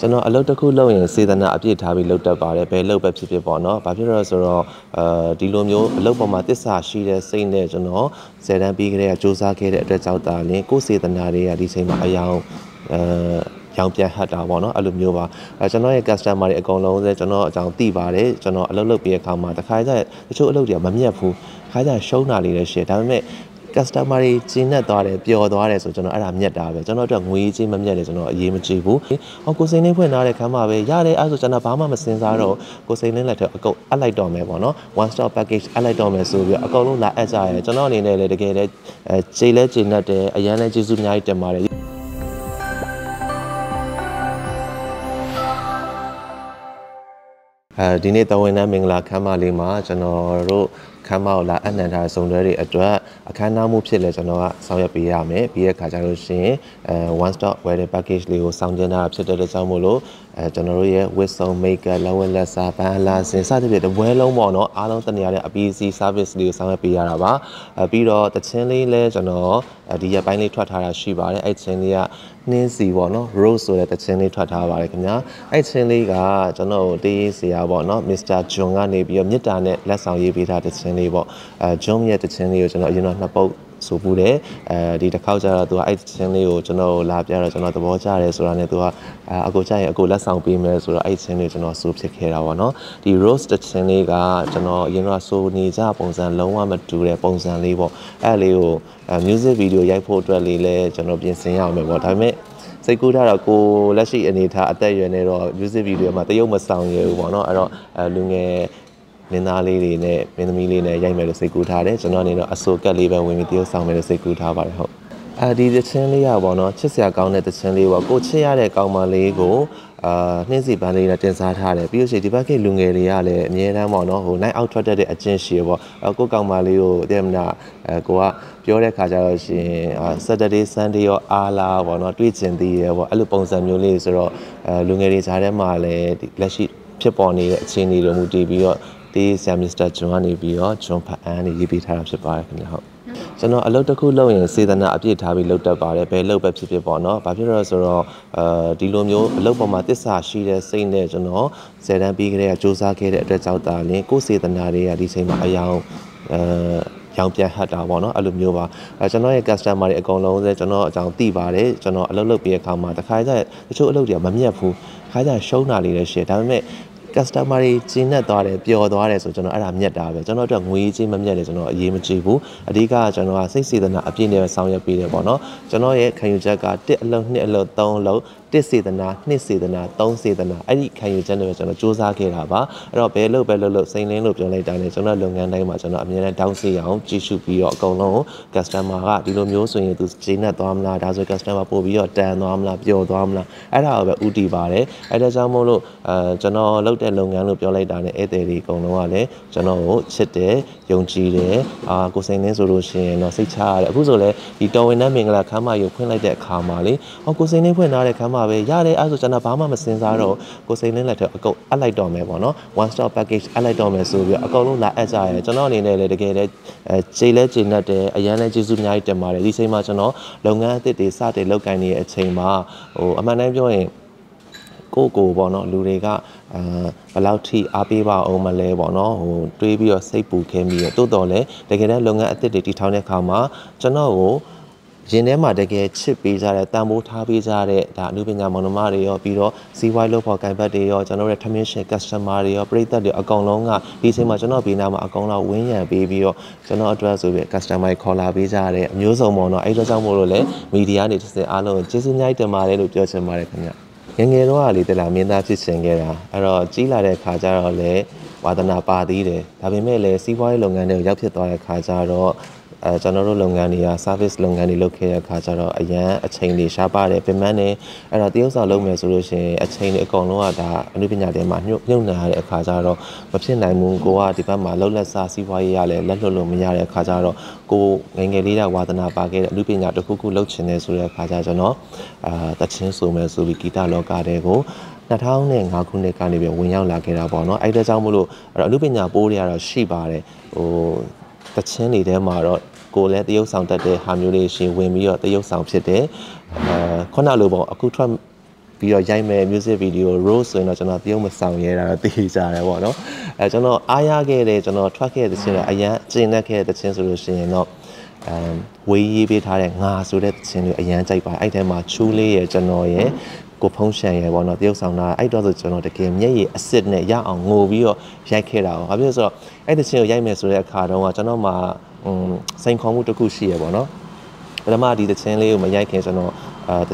ကျွန်တော်အလုပ်တစ်ခုလုပ်ရင်စေတနာအပြည့်ထားပြီးလုပ်တတ်ပါတယ်ဘယ်လုပ်ပဲဖြစ်ဖြစ်ပေါ့နော်ဘာဖြစ်လို့လဲဆိုတော့အဲဒီလိုမျိုးအလုပ်ပေါ်မှာတစ္ဆာရှိတဲ့စိတ်နဲ့ကျွန်တော်ဇယ်တန်းပြီးကြတဲ့စူးစမ်းခဲ့တဲ့အတွက်ကြောင့်ဒါလင်းကိုယ်စေတနာတွေကဒီချိန်မှာအယောင်အဲရောင်ပြန်ဟတ်တာပေါ့နော်အဲ့လိုမျိုးပါအဲကျွန်တော်ရဲ့ customer တွေအကုန်လုံးလည်းကျွန်တော်အကြောင်းသိပါတယ်ကျွန်တော်အလုပ်လုပ်ပြီးတဲ့အခါမှာတခါကျတချို့အလုပ်တွေကမမြတ်ဘူးခါကျရှုံးတာလေးလည်းရှိတယ်ဒါပေမဲ့ customer တွေကျင်းနဲ့သွားတယ်ပျော်သွားတယ်ဆိုကျွန်တော်အဲ့ဒါမြတ်တာပဲကျွန်တော်တို့ကငွေချင်းမမြတ်တယ်ကျွန်တော်အရေးမကြည့်ဘူးဟောကိုစိန်လေးဖွင့်ထားတဲ့ခန်းမှာပဲရတယ်အဲ့ဆိုကျွန်တော်ဘာမှမစင်စားတော့ကိုစိန်လေးလက်ထက်အကုန်အပ်လိုက်တော့မယ်ပေါ့နော် one stop package အပ်လိုက်တော့မယ်ဆိုပြီးအကုန်လုံးလာအပ်ကြရတယ်ကျွန်တော်အနေနဲ့လည်းတကယ်လည်းအဲခြေလဲခြေနဲ့တယ်အရန်လည်းကျေးဇူးအများကြီးတင်ပါတယ် အဲဒီနေ့တဝန်တန်းမင်္ဂလာခမ်းမလေးမှာကျွန်တော်တို့ခမ်းမကိုလာအနှံထားစုံတွဲတွေအတွက်အခမ်းအနားမှုဖြစ်လဲကျွန်တော်ကဆောင်ရွက်ပေးရမယ်ပြီးတဲ့ခါကျလို့ရှိရင်အဲ one stop wedding package လေးကိုဆောင်ကျင်းတာဖြစ်တဲ့အတွက်ကြောင့်မို့လို့အဲကျွန်တော်တို့ရဲ့ with some makeup လက်ဝဲလက်စားဘန်းလာစင်စသဖြင့်တပွဲလုံးပေါ့နော်အားလုံးတနေရာတဲ့အပီစီ service လေးကိုဆောင်ရွက်ပေးရတာပါအဲပြီးတော့တချင်းလေးလဲကျွန်တော်ဒီရက်ပိုင်းလေးထွက်ထားတာရှိပါတယ်အဲ့ချင်းလေးက နှင်းစီပေါ့နော် rose ဆိုတဲ့တချင်းလေးထွက်ထားပါတယ်ခင်ဗျာအဲ့ချင်းလေးကကျွန်တော်တေးစရာပေါ့နော် Mr. John ကနေပြီးတော့မြစ်တာနဲ့လက်ဆောင်ရေးပေးထားတဲ့တချင်းလေးပေါ့အဲ John ရဲ့တချင်းလေးကိုကျွန်တော်အရင်တော့နှစ်ပုတ် ဆိုပူတယ်အဲဒီတစ်ခေါက်ကျတော့သူကအဲ့ချင်းလေးကိုကျွန်တော်လာပြတော့ကျွန်တော်သဘောကျတယ်ဆိုတာနဲ့သူကအကိုကြရင်အကိုလက်ဆောင်ပေးမယ်ဆိုတော့အဲ့ချင်းလေးကျွန်တော်ဆိုဖြစ်ခဲ့တာပေါ့နော်ဒီ rose တချင်းလေးကကျွန်တော်အရင်တော့ဆိုနေကြပုံစံလုံးဝမတူတဲ့ပုံစံလေးပေါ့အဲ့လေးကို music video ရိုက်ဖို့အတွက်လေးလဲကျွန်တော်ပြင်ဆင်ရအောင်ပဲပေါ့ဒါပေမဲ့စိတ်ကူးထားတော့ကိုလက်ရှိအနေထားအသက်အရွယ်နဲ့တော့ music video မှာတရုပ်မဆောင်ရဘူးပေါ့နော်အဲ့တော့လူငယ် မင်းသားလေးတွေနဲ့မင်းသမီးလေးနဲ့ရိုက်မယ်လို့စိတ်ကူးထားတယ်ကျွန်တော်အနေနဲ့အဆိုကက်လေးပဲဝင်ပြီးတရုပ်ဆောင်မယ်လို့စိတ်ကူးထားပါတယ်ဟုတ်အဲဒီသချင်းလေးရပါတော့ချစ်စရာကောင်းတဲ့သချင်းလေးပေါ့ကိုချစ်ရတဲ့ကောင်းမလေးကိုအာနှင်းစီပန်းလေးနဲ့တင်စားထားတယ်ပြီးလို့ရှိရင်ဒီဘက်ကလူငယ်တွေကလည်းအမြဲတမ်းပေါ့နော်ဟို night out ထွက်တတ်တဲ့အကျင့်ရှိရပေါ့အကိုကောင်းမလေးကိုတဲ့မနာအဲကိုကပြောတဲ့ခါကျတော့ရှင် Saturday Sunday ရောအားလာပေါ့နော်တွေ့ကျင်သေးရပေါ့အဲ့လိုပုံစံမျိုးလေးဆိုတော့အဲလူငယ်တွေကြားထဲမှာလည်းလက်ရှိဖြစ်ပေါ်နေတဲ့အခြေအနေလိုမျိုးတည်ပြီးတော့ ဒီဆရာမစ္စတာဂျွန်ကနေပြီးတော့ဂျွန်ဖအန်နေရေးပေးထားတာဖြစ်ပါတယ်ခင်ဗျာဟုတ်ကျွန်တော်အလုပ်တစ်ခုလုပ်ရင်စေတနာအပြည့်ထားပြီးလုပ်တတ်ပါတယ်ဘယ်လုပ်ပဲဖြစ်ဖြစ်ပေါ့နော်ဘာဖြစ်လို့လဲဆိုတော့အဲဒီလိုမျိုးအလုပ်ပေါ်မှာတစ္ဆာရှိတဲ့စိတ်နဲ့ကျွန်တော်ဇယ်တန်းပြီးကြတဲ့စူးစမ်းခဲ့တဲ့အတွက်ကြောင့်ဒါလင်းကိုယ်စေတနာတွေကဒီချိန်မှာအယောင်အဲရောင်ပြန်ဟတ်တာပေါ့နော်အဲ့လိုမျိုးပါအဲကျွန်တော်ရဲ့ customer တွေအကုန်လုံးလည်းကျွန်တော်အကြောင်းသိပါတယ်ကျွန်တော်အလုပ်လုပ်ပြီးတဲ့အခါမှာတခါကျတချို့အလုပ်တွေကမမြတ်ဘူးခါကျရှုံးတာလေးလည်းရှိတယ်ဒါပေမဲ့ customer တွေကျင်းနဲ့သွားတယ်ပျော်သွားတယ်ဆိုကျွန်တော်အဲ့ဒါမြတ်တာပဲကျွန်တော်တို့ငွေချင်းမမြတ်တယ်ကျွန်တော်အရေးမကြည့်ဘူးအဓိကကျွန်တော်ကစိတ်စေတနာအပြည့်နဲ့ဆောင်ရွက်ပေးတယ်ပေါ့နော်ကျွန်တော်ရဲ့ခံယူချက်က1အလုံး2အလုံး3အလုံးတစ်စေတနာနှစ်စေတနာသုံးစေတနာအဲ့ဒီခံယူချက်နဲ့ပဲကျွန်တော်စူးစမ်းခဲ့တာပါအဲ့တော့ဘယ်လို့ပဲလို့လို့စိန်လင်းလို့ပြောလိုက်တာနဲ့ကျွန်တော်လုပ်ငန်းတိုင်းမှာကျွန်တော်အမြဲတမ်းတောင်းစီအောင်ကြည့်ရှုပြီးတော့အကုန်လုံး customer ကဒီလိုမျိုးဆိုရင်သူဂျင်းနဲ့သွားမလားဒါဆို customer ပို့ပြီးတော့တန်သွားမလားပျော်သွားမလားအဲ့ဒါကိုပဲဥတီပါတယ်အဲ့ဒါကြောင့်မို့လို့အဲကျွန်တော်လုပ်တဲ့လုပ်ငန်းလို့ပြောလိုက်တာနဲ့ဧည့်သည်တွေအကုန်လုံးကလည်းကျွန်တော်ကိုချစ်တယ်ယုံကြည်တယ်အာကိုစိန်လင်းဆိုလို့ရှိရင်တော့စိတ်ချရတယ်အခုဆိုလည်းဒီတော်ဝင်တဲ့မင်္ဂလာခမ်းမကိုဖွင့်လိုက်တဲ့အခါမှာလေဟောကိုစိန်လင်းဖွင့်ထားတဲ့ခမ်းမမှာပဲရတယ်အဲ့ဆိုကျွန်တော်ဘာမှမစင်စားတော့ကိုစိန်လင်းလက်ထက်အကုန်အပ်လိုက်တော့မယ်ပေါ့နော် one stop package အပ်လိုက်တော့မယ်ဆိုပြီးအကုန်လုံးလာအပ်ကြရတယ်ကျွန်တော်အနေနဲ့လည်းတကယ်လည်းအဲခြေလဲခြေနဲ့တယ်အရန်လည်းကျေးဇူးအများကြီးတင်ပါတယ်ဒီချိန်မှာကျွန်တော်လုပ်ငန်းအသစ်တွေစတင်လုပ်ကိုင်နေတဲ့အချိန်မှာဟိုအမှန်တမ်းပြောရင်ကိုကိုပေါ့နော်လူတွေကအာဘယ်လောက်ထိအားပေးပါအောင်မလဲပေါ့နော်ဟိုတွေးပြီးတော့စိတ်ပူခဲမိရတိုးတော်လဲတကယ်တမ်းလုပ်ငန်းအသစ်တွေတည်ထောင်တဲ့အခါမှာကျွန်တော်ကို ရင်ထဲမှာတကယ်ချစ်ပေးကြတဲ့တန်ဖိုးထားပေးကြတဲ့ဒါအမှုပညာမောင်နှမတွေရောပြီးတော့စီးပွားရေးလုပ်ဖို့ကံပတ်တွေရောကျွန်တော်တို့ရဲ့ commission customer တွေရောပရိသတ်တွေအကောင်လုံးကဒီအချိန်မှာကျွန်တော်ဘေးနားမှာအကောင်လောက်ဝင်းရံပေးပြီးတော့ကျွန်တော်အတွက်ဆိုပြီး customer ခေါ်လာပေးကြတဲ့အမျိုးစုံပေါ့နော်အဲ့တော့ကြောင့်မို့လို့လည်းမီဒီယာနေတစ်စင်အားလုံးကျေးဇူးများတင်ပါတယ်လို့ပြောချင်ပါတယ်ခင်ဗျငငယ်တော့ကလေတလားမင်းသားဖြစ်ချင်ခဲ့တာအဲ့တော့ကြီးလာတဲ့ခါကျတော့လေဝါသနာပါသေးတယ်ဒါပေမဲ့လည်းစီးပွားရေးလုပ်ငန်းတွေကိုရောက်ဖြစ်သွားတဲ့ခါကျတော့ အဲကျွန်တော်တို့လုပ်ငန်းတွေက service လုပ်ငန်းတွေလုပ်ခဲ့တဲ့အခါကျတော့အရန်အချိန်တွေရှားပါတယ်ပြင်ပန်းနေအဲ့တော့တရုပ်ဆောင်လုပ်မယ်ဆိုလို့ရှိရင်အချိန်တွေအကုန်လုံးကဒါအနုပညာတွေမှာညှို့ညှို့နှံရတဲ့အခါကျတော့မဖြစ်နိုင်ဘူးကိုကဒီဘက်မှာလှုပ်လက်စားစီးပွားရေးရလဲလက်လွတ်လို့မရတဲ့အခါကျတော့ကိုငငယ်လေးကဝါသနာပါခဲ့တဲ့အနုပညာတစ်ခုခုလုပ်ချင်တယ်ဆိုတဲ့အခါကျကျွန်တော်အာတချင်းဆိုမယ်ဆိုပြီးဂီတလောကတဲ့ကို2005ခုနှစ်ကနေပြီးဝင်ရောက်လာခဲ့တာပေါ့နော်အဲ့ဒါကြောင့်မို့လို့အဲ့တော့အနုပညာပိုးတွေကတော့ရှိပါတယ်ဟို တချင်းတွေထဲမှာတော့ကိုလည်းတရုပ်ဆောင်တတ်တဲ့ဟာမျိုးလေးရှင်ဝင်ပြီးတော့တရုပ်ဆောင်ဖြစ်တယ်အဲခုနလိုပေါ့အခုထွက်ပြီးတော့ရိုက်မဲ့ music video rose ဆိုရင်တော့ကျွန်တော်တရုပ်မဆောင်ရဲတာတော့သိကြတယ်ပေါ့နော်အဲကျွန်တော်အားရခဲ့တဲ့ကျွန်တော်ထွက်ခဲ့တဲ့ချင်းတော့အရန်ကျင်တတ်ခဲ့တဲ့ချင်းဆိုလို့ရှိရင်တော့အမ်ဝေးရေးပေးထားတဲ့ငါဆိုတဲ့ချင်းလေးအရန်ကြိုက်ပါတယ်အဲ့ထဲမှာချူးလေးရဲ့ကျွန်တော်ရဲ့ ကိုဖုံးရှန်ရဲ့ပေါ့နော်တရုပ်ဆောင်တာအဲ့တော့ဆိုကျွန်တော်တကယ်မျက်ရည်အစ်စ်နဲ့ရအောင်ငိုပြီးတော့ရိုက်ခဲ့တာပေါ့ဘာဖြစ်လို့ဆိုတော့အဲ့တချင်းကိုရိုက်မယ်ဆိုတဲ့အခါတုန်းကကျွန်တော်မှာอืมစိန်ခေါ်မှုတစ်ခုရှိရပေါ့နော်ပထမဒီတချင်းလေးကိုမရိုက်ခင်ကျွန်တော်အာဒ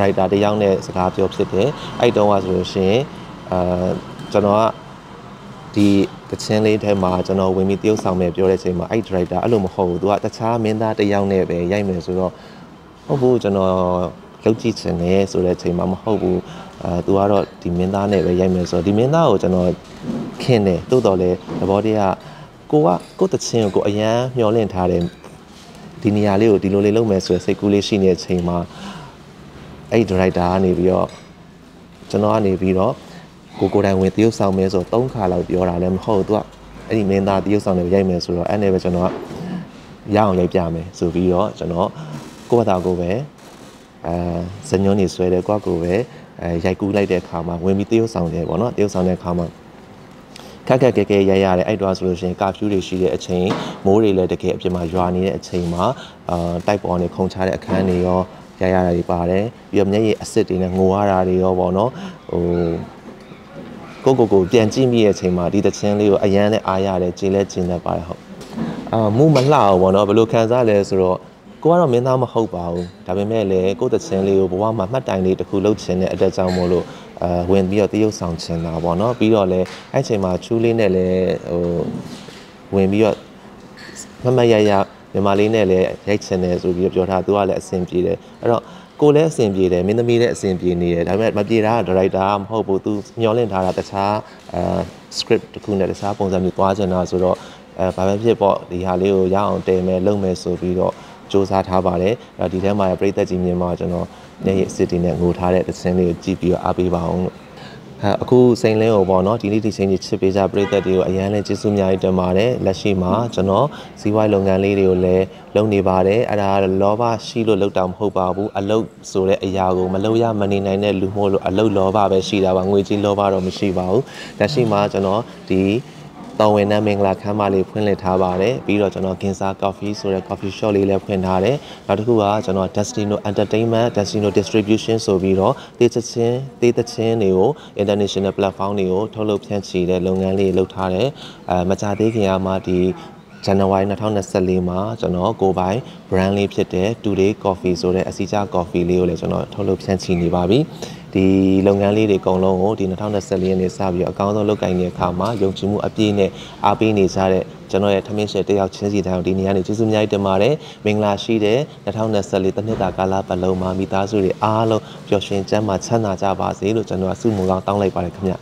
ရိုက်တာတယောက်နဲ့စကားပြောဖြစ်တယ်အဲ့တုန်းကဆိုလို့ရှိရင်အာကျွန်တော်ကဒီတချင်းလေးထဲမှာကျွန်တော်ဝင်ပြီးတရုပ်ဆောင်မယ်ပြောတဲ့အချိန်မှာအဲ့ director အဲ့လိုမဟုတ်ဘူးသူကတခြားမင်းသားတစ်ယောက်နဲ့ပဲရိုက်မယ်ဆိုတော့ဟုတ်ဘူးကျွန်တော် လုပ်ကြည့်ချင်တယ်ဆိုတဲ့အချိန်မှာမဟုတ်ဘူးအာသူကတော့ဒီမင်းသားနဲ့ပဲရိုက်မယ်ဆိုတော့ဒီမင်းသားကိုကျွန်တော်ခင်တယ်တိုးတော်လဲသဘောတရားကိုကကိုတချင်းကိုကိုအရန်မျောလင့်ထားတယ်ဒီနေရာလေးကိုဒီလိုလေးလုပ်မယ်ဆိုရယ်စိတ်ကူးလေးရှိနေတဲ့အချိန်မှာအဲ့ဒီ director ကနေပြီးတော့ကျွန်တော်ကနေပြီးတော့ကိုကိုတိုင်ဝင်တရုပ်ဆောင်မယ်ဆိုတော့၃ခါလောက်ပြောတာလည်းမဟုတ်ဘူးသူကအဲ့ဒီမင်းသားတရုပ်ဆောင်နဲ့ရိုက်မယ်ဆိုတော့အဲ့နဲ့ပဲကျွန်တော်ကရအောင်ရိုက်ပြမယ်ဆိုပြီးတော့ကျွန်တော်ကိုယ့်ဘာသာကိုပဲ အဲစညွန်းနေဆွဲတယ်ကိုယ့်ကိုပဲအဲရိုက်ကူးလိုက်တဲ့အခါမှာဝင်ပြီးတရုပ်ဆောင်တယ်ပေါ့နော်တရုပ်ဆောင်တဲ့အခါမှာခက်ခက်ခဲခဲရိုက်ရတယ်အဲ့တော့ဆိုလို့ရှိရင်ကာဖြူတွေရှိတဲ့အချိန်မိုးတွေလည်းတကယ်အပြင်မှာရွာနေတဲ့အချိန်မှာအာတိုက်ပေါ်နေခုန်ချတဲ့အခန်းတွေရောရရတာတွေပါတယ်ပြီးတော့မျက်ရည်အစ်စ်တွေနဲ့ငိုရတာတွေရောပေါ့နော်ဟိုကိုကိုကိုပြန်ကြည့်မိတဲ့အချိန်မှာဒီတခြင်းလေးကိုအရန်နဲ့အားရတယ်ကြည်လဲကျင်တတ်ပါတယ်ဟုတ်အာမူမလှအောင်ပေါ့နော်ဘယ်လိုခံစားလဲဆိုတော့ ကိုကတော့မင်းသားမဟုတ်ပါဘူးဒါပေမဲ့လည်းကိုတခြင်းလေးကိုဘဝမှာမှတ်တိုင်လေးတစ်ခုလုပ်ချင်တဲ့အတက်ကြောင့်မို့လို့အာဝင်ပြီးတော့တရုပ်ဆောင်ချင်တာပေါ့နော်ပြီးတော့လည်းအဲ့ချိန်မှာချူးလေးနဲ့လည်းဟိုဝင်ပြီးတော့မမရရမြန်မာလေးနဲ့လည်းရိုက်ချင်တယ်ဆိုပြီးပြောထားသူကလည်းအဆင်ပြေတယ်အဲ့တော့ကိုလည်းအဆင်ပြေတယ်မင်းသမီးလည်းအဆင်ပြေနေတယ်ဒါပေမဲ့မပြေတာကဒါရိုက်တာမဟုတ်ဘူးသူမျောလင့်ထားတာတခြားအဲ script တစ်ခုနဲ့တခြားပုံစံမျိုးသွားချင်တာဆိုတော့အဲဘာပဲဖြစ်ပေါ့ဒီဟာလေးကိုရအောင်တည်မယ်လုပ်မယ်ဆိုပြီးတော့ စူးစမ်းထားပါတယ်အဲဒီထဲမှာပြည်သက်ကြီးမြင်မှာကျွန်တော်ညရဲ့ city နဲ့ငိုထားတဲ့သင်းလေးကိုကြည့်ပြီးတော့အားပေးပါအောင်လို့အဲအခုစိန်လင်းကိုပေါ့နော်ဒီနေ့ဒီချိန်ကြီးချစ်ပေးကြပြည်သက်တွေကိုအရန်နဲ့ကျေးဇူးအများကြီးတင်ပါတယ်လက်ရှိမှာကျွန်တော်စီးပွားရေးလုပ်ငန်းလေးတွေကိုလည်းလုပ်နေပါတယ်အဲ့ဒါလောဘရှိလို့လုပ်တာမဟုတ်ပါဘူးအလုပ်ဆိုတဲ့အရာကိုမလုပ်ရမနေနိုင်တဲ့လူမို့လို့အလုပ်လောဘပဲရှိတာပါငွေကြီးလောဘတော့မရှိပါဘူးလက်ရှိမှာကျွန်တော်ဒီ တော်ဝင်တဲ့မင်္ဂလာခမ်းမလေးဖွင့်လှစ်ထားပါတယ်ပြီးတော့ကျွန်တော် Ginza Coffee ဆိုတဲ့ coffee shop လေးလည်းဖွင့်ထားတယ်နောက်တစ်ခုကကျွန်တော် Destino Entertainment Destino Distribution ဆိုပြီးတော့တေးချချင်းတေးသချင်းတွေကို international platform တွေကိုထုတ်လုပ်ဖြန့်ချီတဲ့လုပ်ငန်းလေးလုပ်ထားတယ်အဲမကြသေးခင်ကမှဒီဇန်နဝါရီ2024မှာကျွန်တော်ကိုပိုင် brand လေးဖြစ်တဲ့ Today Coffee ဆိုတဲ့အစည်းအဝေး coffee လေးကိုလည်းကျွန်တော်ထုတ်လုပ်ဖြန့်ချီနေပါပြီ ဒီလုပ်ငန်းလေးတွေအကုန်လုံးကိုဒီ2024ရက်နေ့စပြီးတော့အကောင်းဆုံးလုပ်ကိုင်တဲ့အခါမှာယုံကြည်မှုအပြည့်နဲ့အားပေးနေကြတဲ့ကျွန်တော်ရဲ့ထမင်းရှယ်တယောက်ချင်းစီတိုင်းဒီနေ့ကနေကျေးဇူးအများကြီးတင်ပါတယ်မင်္ဂလာရှိတဲ့2024တနှစ်တာကာလပတ်လုံးမှာမိသားစုတွေအားလုံးပျော်ရွှင်ကျန်းမာချမ်းသာကြပါစေလို့ကျွန်တော်ဆုမွန်ကောင်းတောင်းလိုက်ပါတယ်ခင်ဗျ